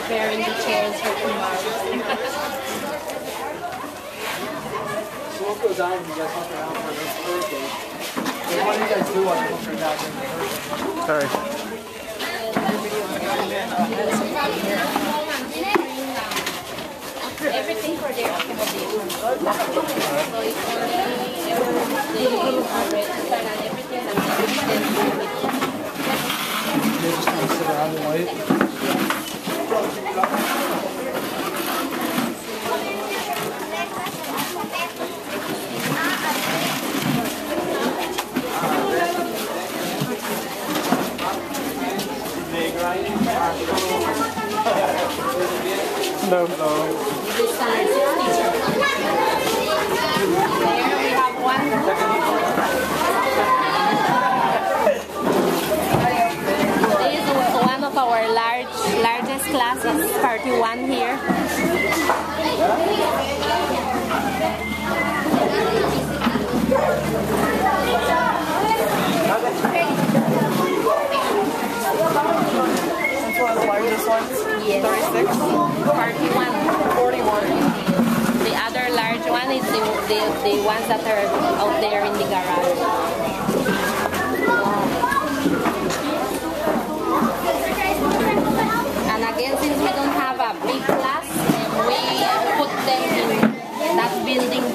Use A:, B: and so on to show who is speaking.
A: preparing the chairs for tomorrow.
B: So what goes on when you guys walk around for this birthday? Like, what do you guys do while you're walking around in the
C: Sorry.
A: Everything for their accommodation. So it's only they are registered and everything and everything.
B: They just kind of sit around and wait.
C: Hello.
A: This standard 60. There we have one. This is one of our large, largest classes, party one here.
B: That's one of the largest ones. 36.
A: Party one.
B: 41.
A: The other large one is the, the, the ones that are out there in the garage. And again, since we don't have a big class, we put them in that building